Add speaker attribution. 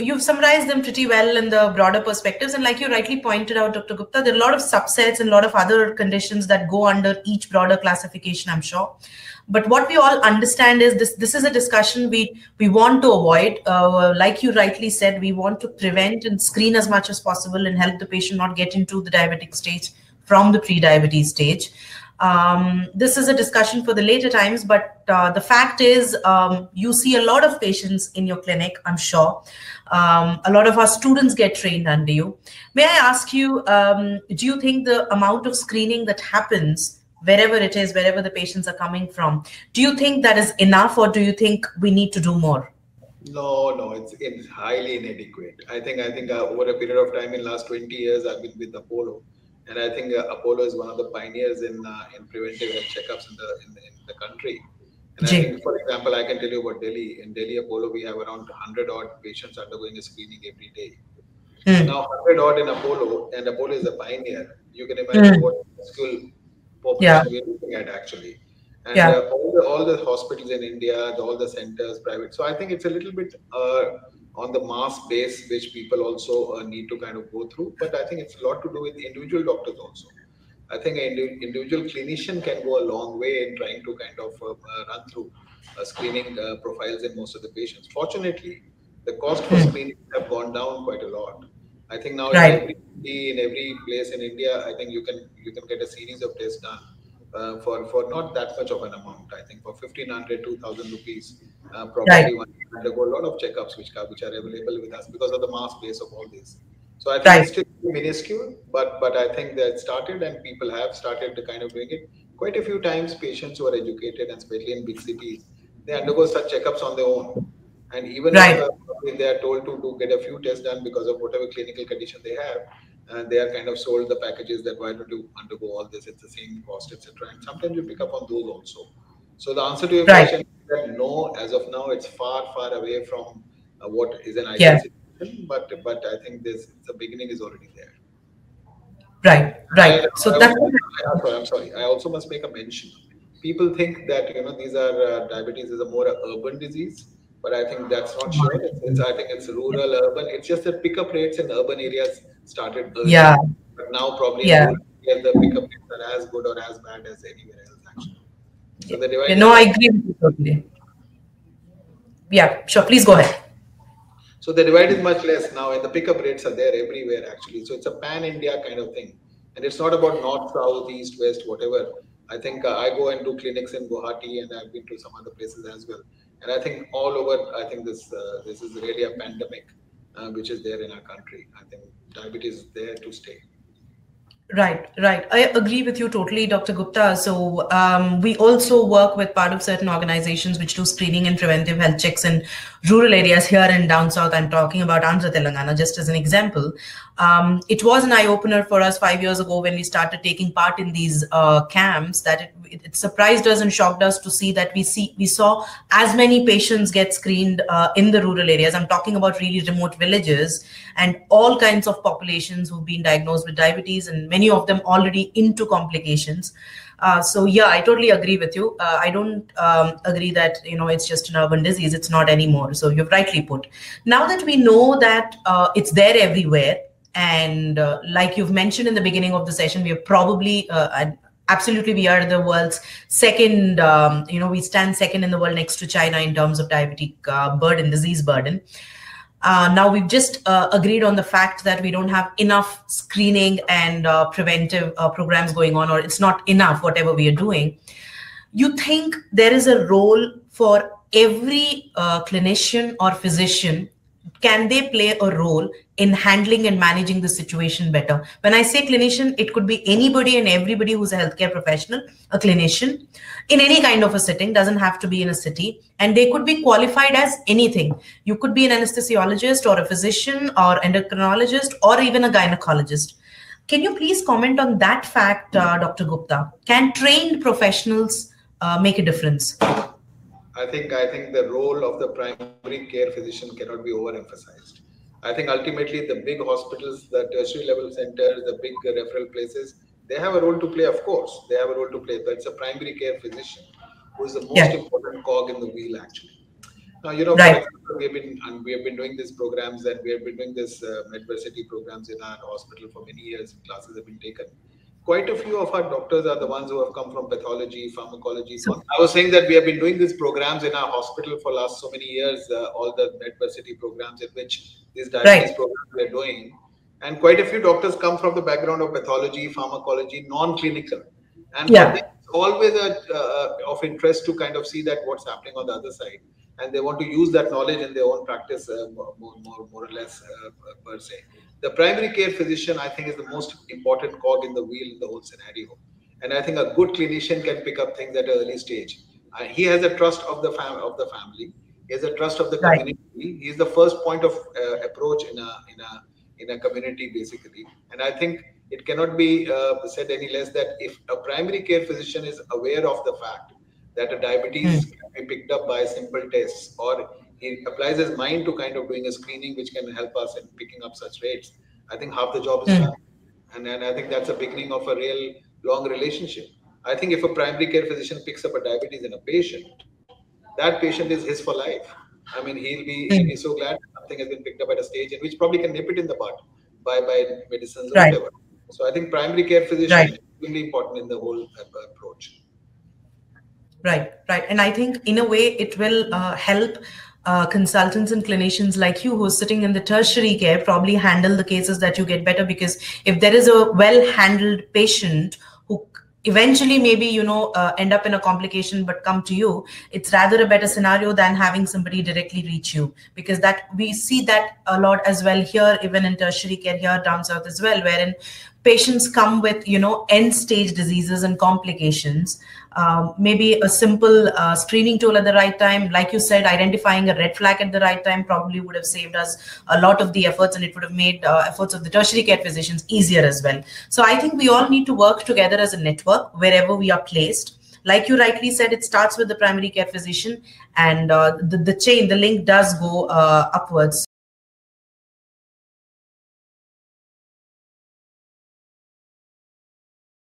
Speaker 1: you've summarized them pretty well in the broader perspectives and like you rightly pointed out dr gupta there are a lot of subsets and a lot of other conditions that go under each broader classification i'm sure. But what we all understand is this this is a discussion we we want to avoid. Uh, like you rightly said we want to prevent and screen as much as possible and help the patient not get into the diabetic stage from the pre-diabetes stage um, this is a discussion for the later times, but uh, the fact is, um, you see a lot of patients in your clinic, I'm sure. Um, a lot of our students get trained under you. May I ask you, um, do you think the amount of screening that happens wherever it is, wherever the patients are coming from, do you think that is enough or do you think we need to do more?
Speaker 2: No, no, it's, it's highly inadequate. I think I think uh, over a period of time in last 20 years, I've been with Apollo and I think uh, Apollo is one of the pioneers in uh, in preventive health checkups in the in, in the country. And I think, for example, I can tell you about Delhi. In Delhi Apollo, we have around 100 odd patients undergoing a screening every day. Mm. Now, 100 odd in Apollo, and Apollo is a pioneer. You can imagine mm. what school population yeah. we're looking at actually. And yeah. uh, all, the, all the hospitals in India, the, all the centers, private. So I think it's a little bit uh, on the mass base, which people also uh, need to kind of go through. But I think it's a lot to do with individual doctors also. I think an individual clinician can go a long way in trying to kind of uh, uh run through uh, screening uh, profiles in most of the patients. Fortunately, the cost for hmm. screening have gone down quite a lot. I think now right. in, every, in every place in India, I think you can you can get a series of tests done uh, for for not that much of an amount. I think for 1500, 2000 rupees, uh, probably right. one undergo a lot of checkups which are, which are available with us because of the mass base of all this. So I think right. it's still minuscule, but but I think that started and people have started to kind of doing it. Quite a few times, patients who are educated and especially in big cities, they undergo such checkups on their own. And even right. if, uh, if they are told to, to get a few tests done because of whatever clinical condition they have, and they are kind of sold the packages that why don't you undergo all this? It's the same cost, etc. And sometimes you pick up on those also. So the answer to your right. question is that no, as of now, it's far, far away from uh, what is an ideal yeah. situation. But but I think this the beginning is already there.
Speaker 1: Right, right. So
Speaker 2: I,
Speaker 1: that's.
Speaker 2: I, am sorry, I'm sorry. I also must make a mention. People think that you know these are uh, diabetes is a more urban disease, but I think that's not sure. It's, it's, I think it's rural, urban. It's just that pickup rates in urban areas started early.
Speaker 1: Yeah.
Speaker 2: But now probably yeah. the pickup rates are as good or as bad as anywhere else actually. So the divide.
Speaker 1: Yeah, no, I agree with you totally. Yeah, sure. Please go ahead.
Speaker 2: So the divide is much less now, and the pickup rates are there everywhere actually. So it's a pan-India kind of thing, and it's not about north, south, east, west, whatever. I think uh, I go and do clinics in Guwahati, and I've been to some other places as well. And I think all over, I think this uh, this is really a pandemic uh, which is there in our country. I think diabetes is there to stay.
Speaker 1: Right, right. I agree with you totally, Dr. Gupta. So um, we also work with part of certain organizations which do screening and preventive health checks in rural areas here in down south. I'm talking about Andhra Telangana, just as an example. Um, it was an eye opener for us five years ago when we started taking part in these uh, camps. That it, it, surprised us and shocked us to see that we see we saw as many patients get screened uh, in the rural areas. I'm talking about really remote villages and all kinds of populations who've been diagnosed with diabetes and many of them already into complications. Uh, so yeah, I totally agree with you. Uh, I don't um, agree that you know it's just an urban disease. It's not anymore. So you've rightly put. Now that we know that uh, it's there everywhere, and uh, like you've mentioned in the beginning of the session, we are probably uh, absolutely we are the world's second. Um, you know, we stand second in the world next to China in terms of diabetic uh, burden, disease burden. Uh, now we've just uh, agreed on the fact that we don't have enough screening and uh, preventive uh, programs going on, or it's not enough, whatever we are doing. You think there is a role for every uh, clinician or physician can they play a role in handling and managing the situation better? When i say clinician it could be anybody and everybody who's a healthcare professional a clinician in any kind of a setting doesn't have to be in a city and they could be qualified as anything. You could be an anesthesiologist or a physician or endocrinologist or even a gynecologist. Can you please comment on that fact uh, dr gupta? Can trained professionals uh, make a difference
Speaker 2: I think I think the role of the primary care physician cannot be overemphasized. I think ultimately the big hospitals, the tertiary level centers, the big referral places, they have a role to play. Of course, they have a role to play, but it's a primary care physician who is the most yeah. important cog in the wheel actually. Now, you know,
Speaker 1: right.
Speaker 2: we have been and we have been doing these programs and we have been doing this uh, Medvarsity programs in our hospital for many years. Classes have been taken. Quite a few of our doctors are the ones who have come from pathology, pharmacology. So, I was saying that we have been doing these programs in our hospital for last so many years. Uh, all the Medvarsity programs in which these diabetes right. programs we are doing, and quite a few doctors come from the background of pathology, pharmacology, non-clinical, and yeah. it's always a, uh, of interest to kind of see that what's happening on the other side and they want to use that knowledge in their own practice uh, more, more, more or less uh, per se. The primary care physician, I think, is the most important cog in the wheel in the whole scenario. And I think a good clinician can pick up things at an early stage. Uh, he has a trust of the fam- of the family. He has a trust of the right. community. He is the first point of uh, approach in a in a in a community, basically. And I think it cannot be uh, said any less that if a primary care physician is aware of the fact that a diabetes mm. can be picked up by simple tests or he applies his mind to kind of doing a screening which can help us in picking up such rates i think half the job is mm. done and then i think that's a beginning of a real long relationship i think if a primary care physician picks up a diabetes in a patient that patient is his for life i mean he'll be, mm. he'll be so glad something has been picked up at a stage in which probably can nip it in the bud by by medicines or right. whatever so i think primary care physician right. is really important in the whole approach
Speaker 1: Right, right. And I think in a way it will uh, help uh, consultants and clinicians like you who are sitting in the tertiary care probably handle the cases that you get better because if there is a well handled patient who eventually maybe you know uh, end up in a complication but come to you it's rather a better scenario than having somebody directly reach you because that we see that a lot as well here even in tertiary care here down south as well wherein patients come with you know end stage diseases and complications. Um, maybe a simple uh, screening tool at the right time. Like you said identifying a red flag at the right time probably would have saved us a lot of the efforts and it would have made uh, efforts of the tertiary care physicians easier as well. So i think we all need to work together as a network wherever we are placed. Like you rightly said it starts with the primary care physician and uh, the, the chain the link does go uh, upwards